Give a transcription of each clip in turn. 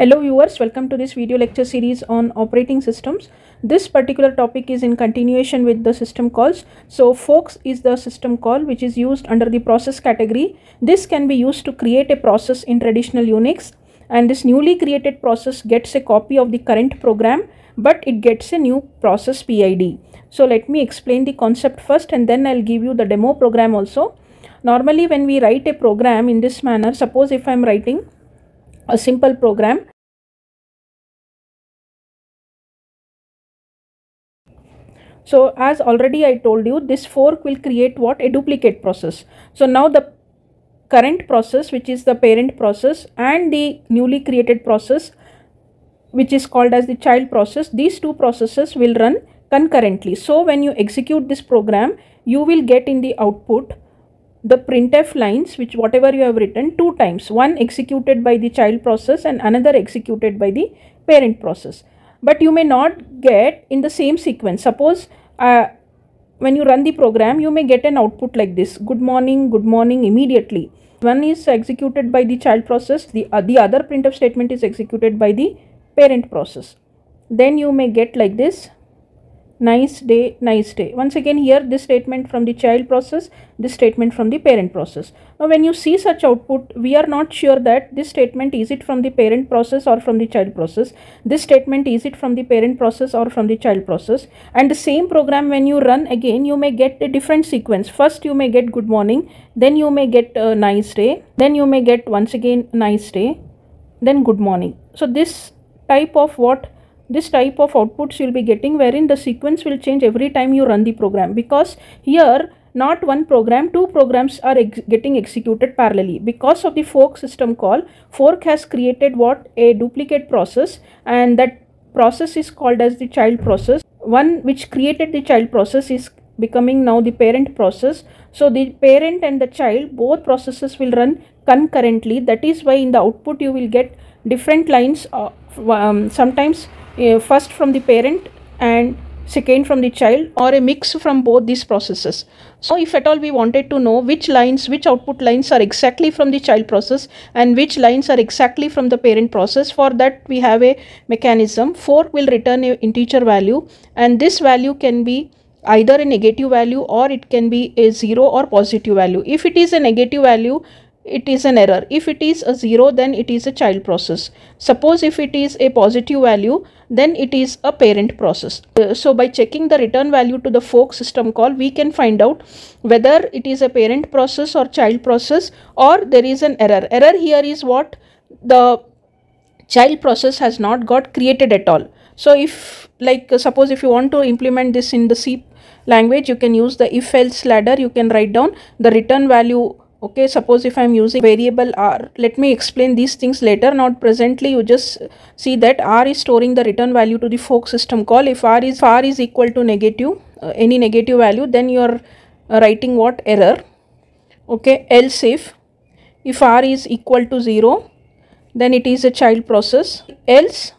Hello viewers, welcome to this video lecture series on operating systems. This particular topic is in continuation with the system calls. So forks is the system call which is used under the process category. This can be used to create a process in traditional Unix and this newly created process gets a copy of the current program but it gets a new process PID. So let me explain the concept first and then I'll give you the demo program also. Normally when we write a program in this manner, suppose if I'm writing a simple program. So as already i told you this fork will create what? A duplicate process. So now the current process which is the parent process and the newly created process which is called as the child process these two processes will run concurrently. So when you execute this program you will get in the output the printf lines which whatever you have written two times. One executed by the child process and another executed by the parent process. But you may not get in the same sequence. Suppose uh, when you run the program you may get an output like this. Good morning good morning immediately. One is executed by the child process. The, uh, the other printf statement is executed by the parent process. Then you may get like this nice day nice day. Once again here this statement from the child process this statement from the parent process. Now when you see such output we are not sure that this statement is it from the parent process or from the child process. This statement is it from the parent process or from the child process. And the same program when you run again you may get a different sequence. First you may get good morning then you may get a nice day then you may get once again nice day then good morning. So this type of what this type of outputs you'll be getting wherein the sequence will change every time you run the program. Because here not one program two programs are ex getting executed parallelly. Because of the fork system call fork has created what? A duplicate process and that process is called as the child process. One which created the child process is becoming now the parent process. So the parent and the child both processes will run concurrently. That is why in the output you will get different lines uh, um, sometimes uh, first from the parent and second from the child or a mix from both these processes. So if at all we wanted to know which lines, which output lines are exactly from the child process and which lines are exactly from the parent process, for that we have a mechanism. Fork will return a integer value and this value can be either a negative value or it can be a 0 or positive value. If it is a negative value, it is an error. If it is a 0 then it is a child process. Suppose if it is a positive value then it is a parent process. Uh, so by checking the return value to the fork system call we can find out whether it is a parent process or child process or there is an error. Error here is what the child process has not got created at all. So if like uh, suppose if you want to implement this in the C language you can use the if else ladder you can write down the return value okay suppose if i'm using variable r let me explain these things later not presently. You just see that r is storing the return value to the fork system call. If r is r is equal to negative uh, any negative value then you are uh, writing what? Error. Okay else if if r is equal to 0 then it is a child process. Else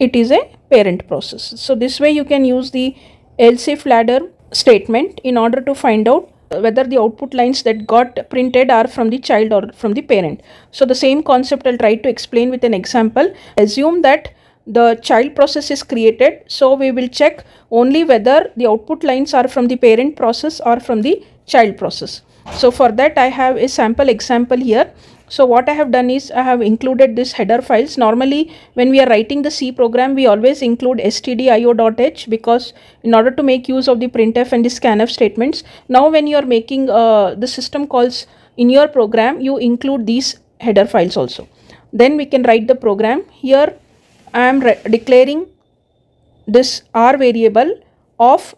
it is a parent process. So this way you can use the else if ladder statement in order to find out whether the output lines that got printed are from the child or from the parent. So the same concept I'll try to explain with an example. Assume that the child process is created. So we will check only whether the output lines are from the parent process or from the child process. So for that I have a sample example here. So what I have done is I have included this header files. Normally when we are writing the C program we always include stdio.h because in order to make use of the printf and the scanf statements. Now when you are making uh, the system calls in your program you include these header files also. Then we can write the program. Here I am declaring this r variable of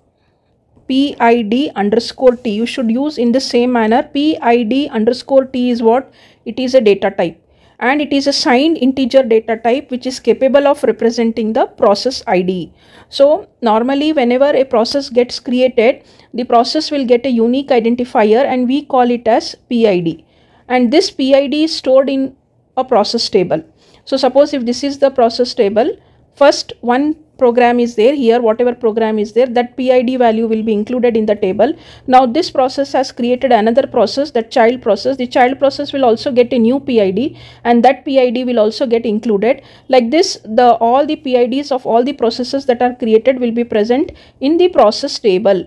pid underscore t you should use in the same manner pid underscore t is what it is a data type. And it is a signed integer data type which is capable of representing the process id so normally whenever a process gets created the process will get a unique identifier and we call it as pid and this pid is stored in a process table. So suppose if this is the process table first one program is there here whatever program is there that PID value will be included in the table. Now this process has created another process that child process. The child process will also get a new PID and that PID will also get included. Like this the all the PIDs of all the processes that are created will be present in the process table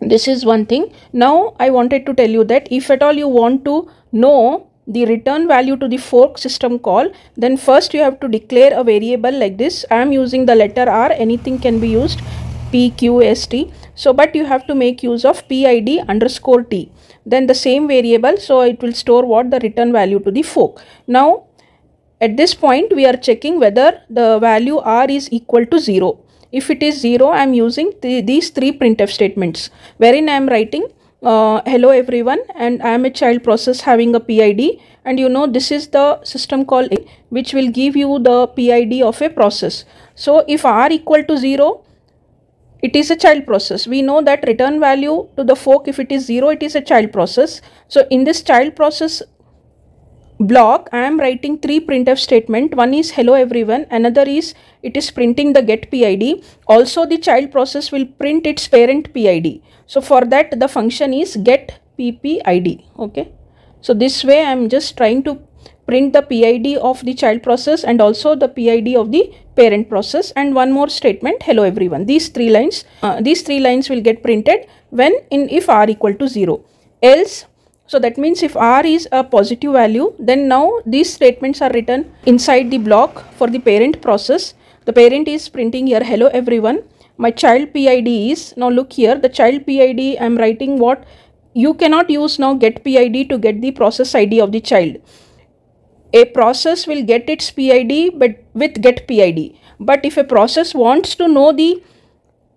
this is one thing now i wanted to tell you that if at all you want to know the return value to the fork system call then first you have to declare a variable like this. I am using the letter r anything can be used p q s t. So but you have to make use of pid underscore t. Then the same variable so it will store what? The return value to the fork. Now at this point we are checking whether the value r is equal to 0 if it is 0 i am using th these three printf statements wherein i am writing uh, hello everyone and I am a child process having a PID and you know this is the system call which will give you the PID of a process. So if R equal to 0 it is a child process. We know that return value to the fork if it is 0 it is a child process. So in this child process block I am writing three printf statement. One is hello everyone. Another is it is printing the get PID also the child process will print its parent PID so for that the function is get ppid okay? So this way i'm just trying to print the pid of the child process and also the pid of the parent process. And one more statement hello everyone. These three lines uh, these three lines will get printed when in if r equal to 0 else so that means if r is a positive value then now these statements are written inside the block for the parent process the parent is printing here hello everyone my child PID is, now look here, the child PID I am writing what, you cannot use now get PID to get the process ID of the child. A process will get its PID but with get PID. But if a process wants to know the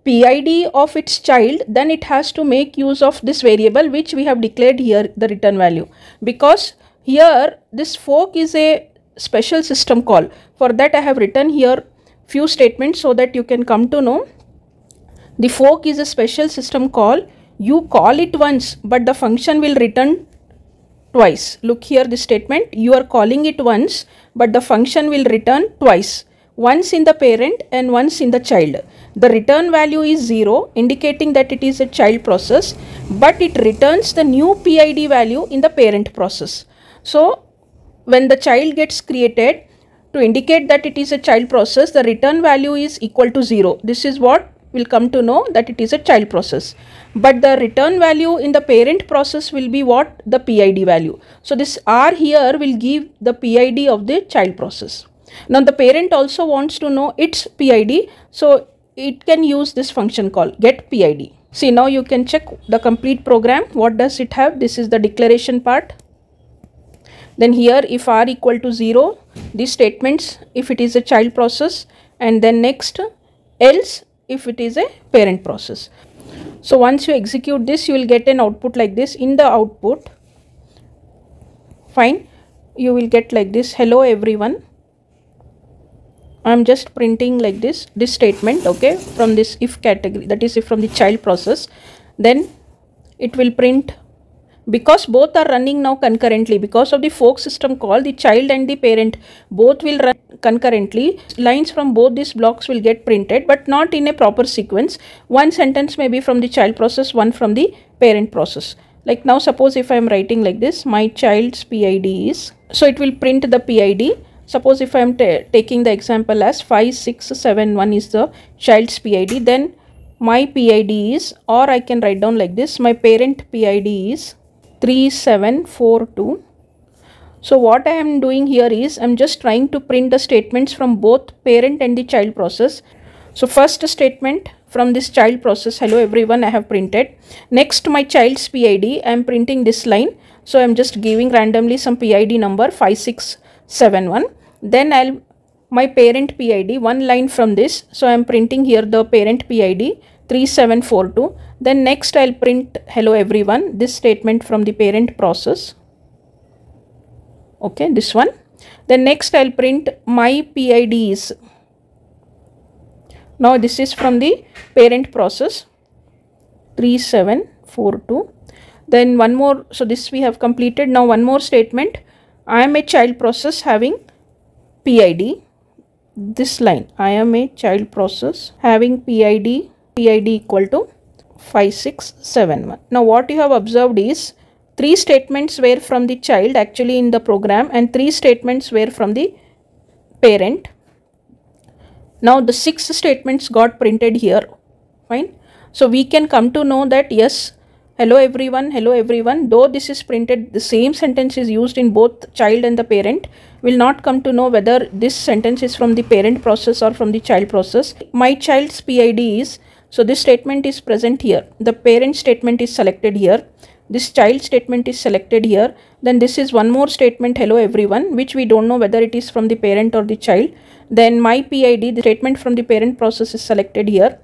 PID of its child, then it has to make use of this variable which we have declared here, the return value. Because here this fork is a special system call. For that I have written here few statements so that you can come to know the fork is a special system call. You call it once, but the function will return twice. Look here the statement. You are calling it once, but the function will return twice. Once in the parent and once in the child. The return value is 0, indicating that it is a child process, but it returns the new PID value in the parent process. So, when the child gets created, to indicate that it is a child process, the return value is equal to 0. This is what will come to know that it is a child process. But the return value in the parent process will be what? The PID value. So this R here will give the PID of the child process. Now the parent also wants to know its PID. So it can use this function call get PID. See now you can check the complete program. What does it have? This is the declaration part. Then here if R equal to 0, these statements if it is a child process and then next else if it is a parent process. So once you execute this, you will get an output like this. In the output, fine, you will get like this, hello everyone. I am just printing like this, this statement, okay, from this if category, that is if from the child process. Then it will print because both are running now concurrently because of the fork system call the child and the parent both will run concurrently. Lines from both these blocks will get printed but not in a proper sequence. One sentence may be from the child process one from the parent process. Like now suppose if i am writing like this my child's pid is so it will print the pid suppose if i am taking the example as 5671 is the child's pid then my PID is or I can write down like this my parent PID is 3742 so what I am doing here is I'm just trying to print the statements from both parent and the child process. So first statement from this child process, hello everyone, I have printed. Next my child's PID, I am printing this line. So I'm just giving randomly some PID number 5671. Then I'll my parent PID, one line from this. So I'm printing here the parent PID 3742. Then next I'll print hello everyone, this statement from the parent process. Okay this one. Then next I'll print my PIDs now this is from the parent process. 3742 then one more so this we have completed. Now one more statement I am a child process having PID this line I am a child process having PID PID equal to 5671. Now what you have observed is three statements were from the child actually in the program and three statements were from the parent. Now the six statements got printed here fine. So we can come to know that yes hello everyone hello everyone though this is printed the same sentence is used in both child and the parent will not come to know whether this sentence is from the parent process or from the child process. My child's PID is so this statement is present here. The parent statement is selected here. This child statement is selected here. Then this is one more statement hello everyone which we don't know whether it is from the parent or the child. Then my PID the statement from the parent process is selected here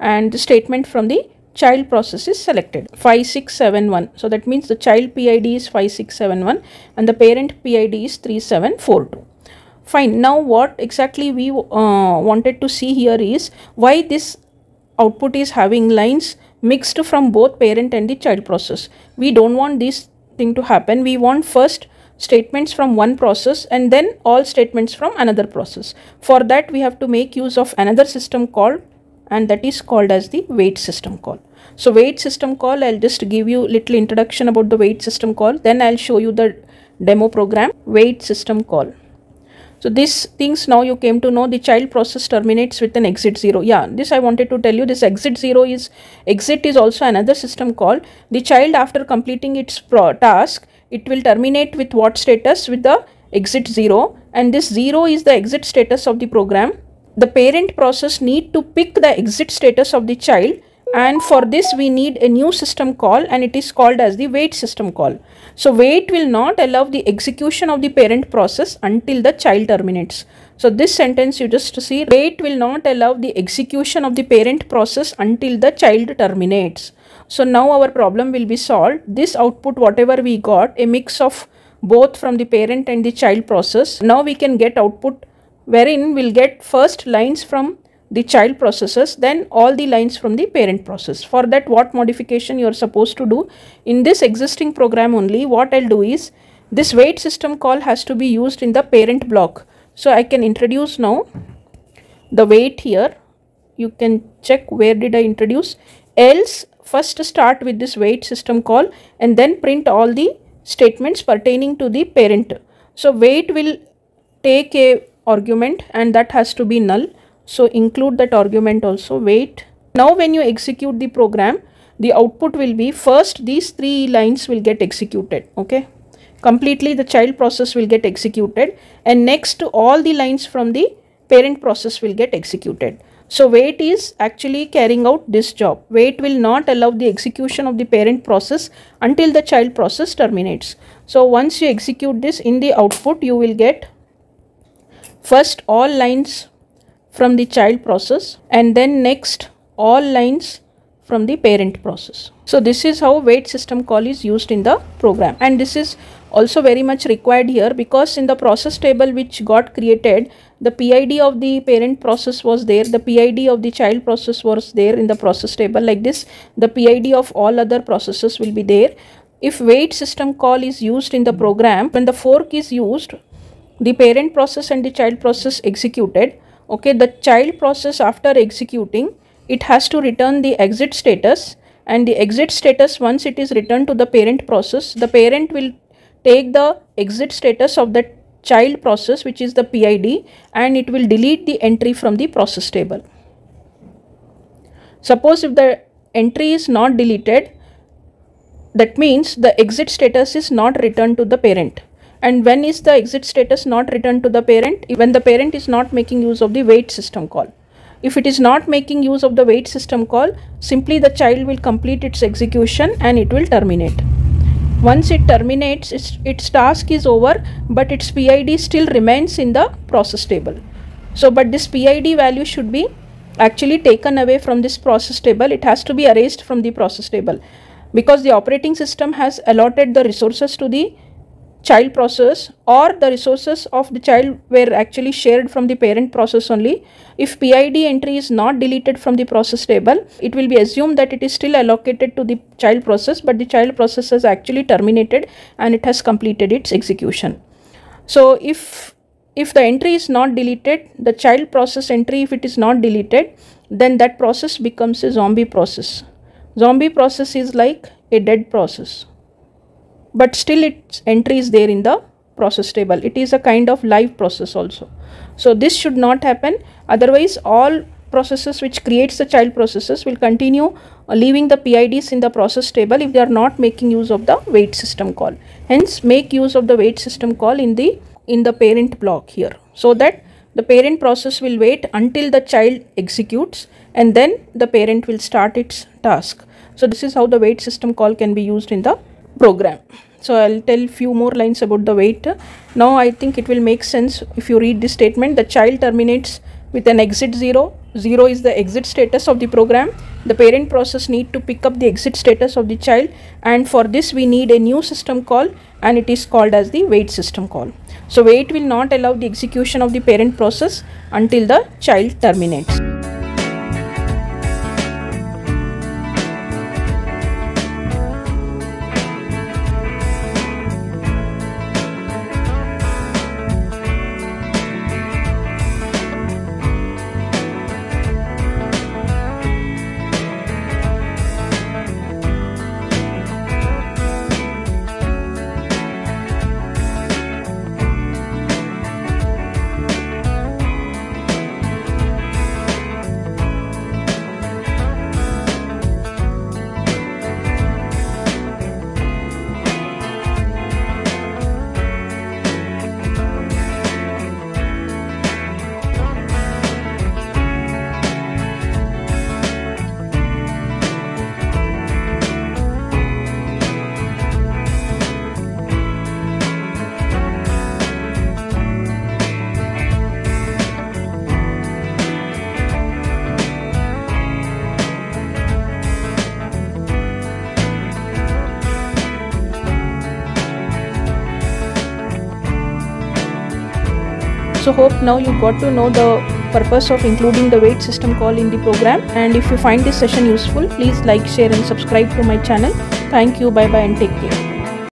and the statement from the child process is selected 5671 so that means the child PID is 5671 and the parent PID is 3742 fine now what exactly we uh, wanted to see here is why this output is having lines mixed from both parent and the child process. We don't want this thing to happen. We want first statements from one process and then all statements from another process. For that we have to make use of another system called and that is called as the wait system call. So wait system call I'll just give you little introduction about the wait system call then I'll show you the demo program wait system call. So these things now you came to know the child process terminates with an exit 0. Yeah, this I wanted to tell you this exit 0 is exit is also another system call. The child after completing its task, it will terminate with what status? With the exit 0 and this 0 is the exit status of the program. The parent process need to pick the exit status of the child and for this we need a new system call and it is called as the wait system call. So wait will not allow the execution of the parent process until the child terminates. So this sentence you just see wait will not allow the execution of the parent process until the child terminates. So now our problem will be solved. This output whatever we got a mix of both from the parent and the child process. Now we can get output wherein we'll get first lines from the child processes then all the lines from the parent process. For that what modification you are supposed to do in this existing program only what I'll do is this wait system call has to be used in the parent block. So I can introduce now the wait here you can check where did I introduce else first start with this wait system call and then print all the statements pertaining to the parent. So wait will take a argument and that has to be null so include that argument also wait. Now when you execute the program, the output will be first these three lines will get executed. Okay. Completely the child process will get executed and next to all the lines from the parent process will get executed. So wait is actually carrying out this job. Wait will not allow the execution of the parent process until the child process terminates. So once you execute this in the output you will get first all lines from the child process and then next all lines from the parent process. So this is how wait system call is used in the program and this is also very much required here because in the process table which got created the PID of the parent process was there the PID of the child process was there in the process table like this the PID of all other processes will be there. If wait system call is used in the program when the fork is used the parent process and the child process executed okay the child process after executing it has to return the exit status and the exit status once it is returned to the parent process the parent will take the exit status of the child process which is the PID and it will delete the entry from the process table. Suppose if the entry is not deleted that means the exit status is not returned to the parent and when is the exit status not returned to the parent? When the parent is not making use of the wait system call. If it is not making use of the wait system call simply the child will complete its execution and it will terminate. Once it terminates its, its task is over but its PID still remains in the process table. So but this PID value should be actually taken away from this process table. It has to be erased from the process table. Because the operating system has allotted the resources to the child process or the resources of the child were actually shared from the parent process only. If PID entry is not deleted from the process table, it will be assumed that it is still allocated to the child process but the child process has actually terminated and it has completed its execution. So if if the entry is not deleted, the child process entry, if it is not deleted, then that process becomes a zombie process. Zombie process is like a dead process, but still its entry is there in the process table. It is a kind of live process also. So this should not happen. Otherwise, all processes which creates the child processes will continue uh, leaving the PIDs in the process table if they are not making use of the wait system call. Hence, make use of the wait system call in the in the parent block here so that the parent process will wait until the child executes and then the parent will start its task. So this is how the wait system call can be used in the program. So I'll tell few more lines about the wait. Now I think it will make sense if you read this statement. The child terminates with an exit 0. 0 is the exit status of the program. The parent process need to pick up the exit status of the child and for this we need a new system call and it is called as the wait system call. So wait will not allow the execution of the parent process until the child terminates. Hope now you got to know the purpose of including the wait system call in the program. And if you find this session useful please like share and subscribe to my channel. Thank you. Bye bye and take care